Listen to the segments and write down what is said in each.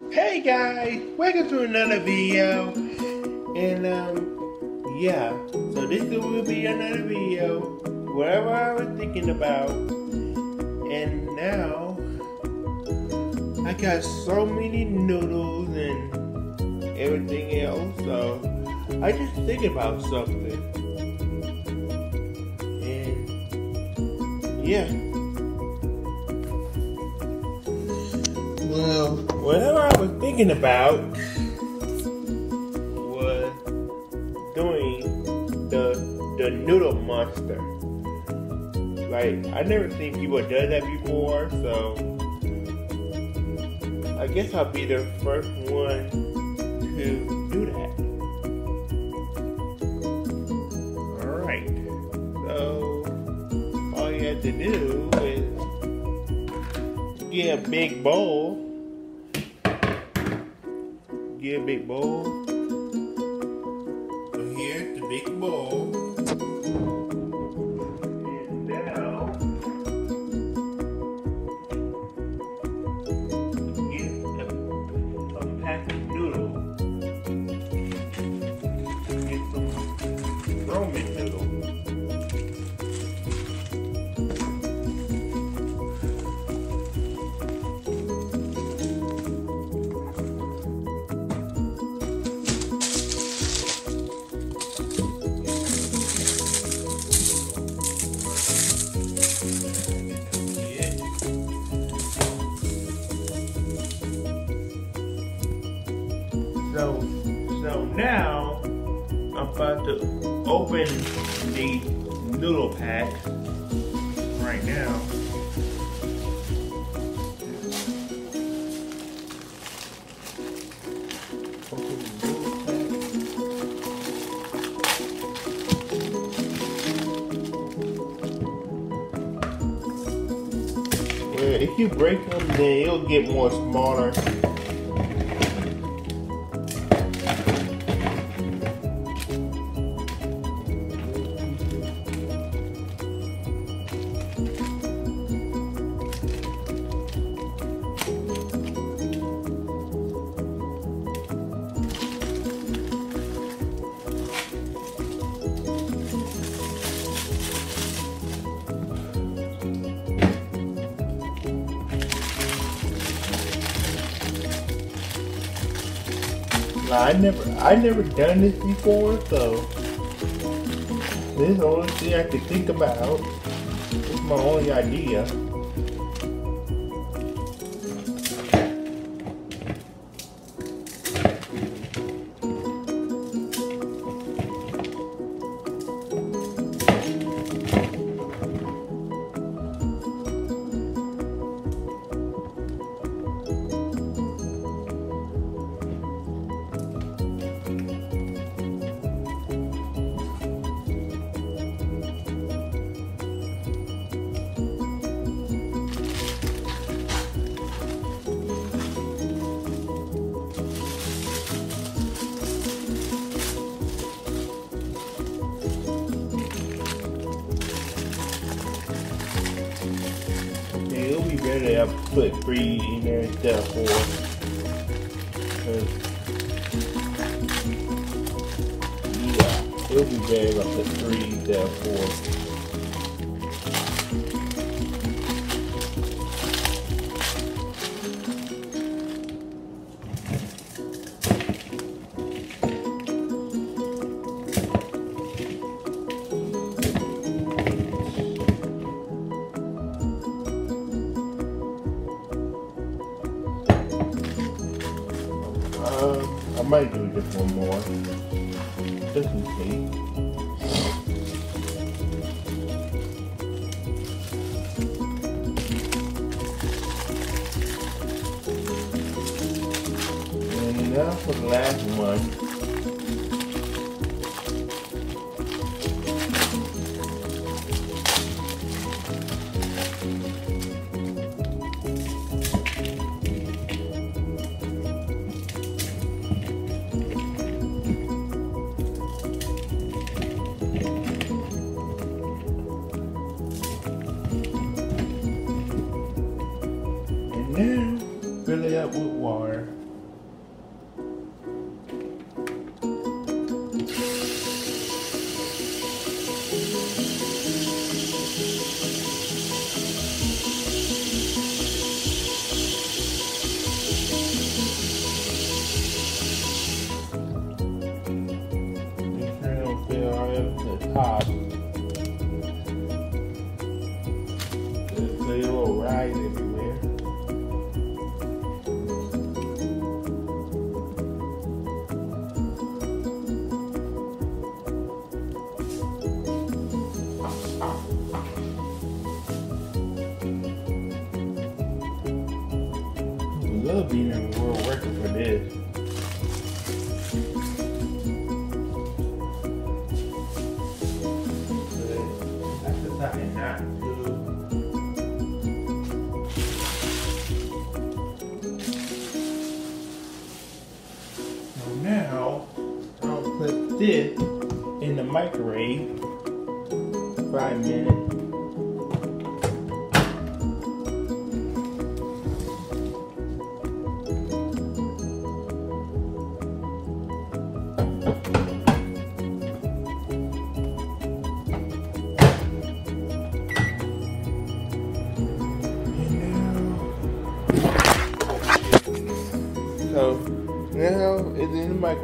Hey guys, welcome to another video. And um, yeah, so this will be another video, whatever I was thinking about. And now, I got so many noodles and everything else, so I just think about something. And yeah. Well, whatever I was thinking about was doing the the noodle monster. Like I never seen people do that before, so I guess I'll be the first one to do that. Alright. So all you have to do is get a big bowl. A big bowl. So here's the big bowl. So, so now I'm about to open the noodle pack right now. If you break them, then it'll get more smaller. Now, I never, I never done this before, so this is the only thing I could think about. It's my only idea. To have put three in there instead of four. yeah, it'll be better if I put three instead of four. One more. Just in case. And now for the last one. that with water. Make sure you don't fill all the top. Love being in the world working for this. Now I'll put this in the microwave five minutes.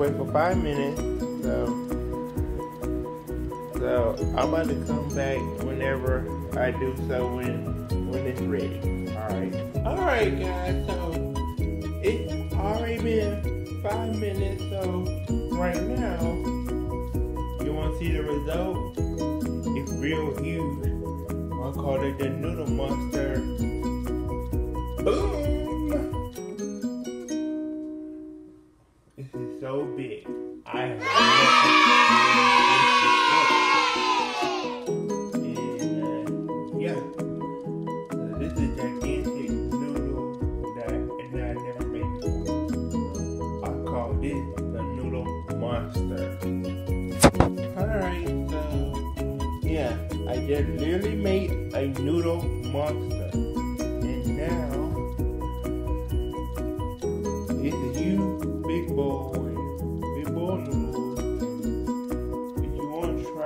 Microwave for five minutes. So so I'm about to come back whenever I do so when when it's ready. Alright. Alright guys, so it's already been five minutes, so right now you wanna see the result? It's real huge. I call it the noodle monster. Boom! Big. I have uh, yeah. So this is gigantic noodle that, I never made before. I call this the noodle monster. Alright, so yeah, I just literally made a noodle monster. And now it's a huge big bowl,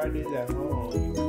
this at home,